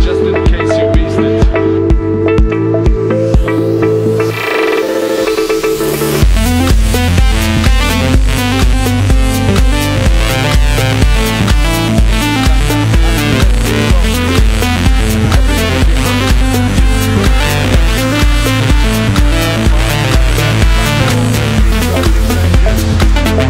Just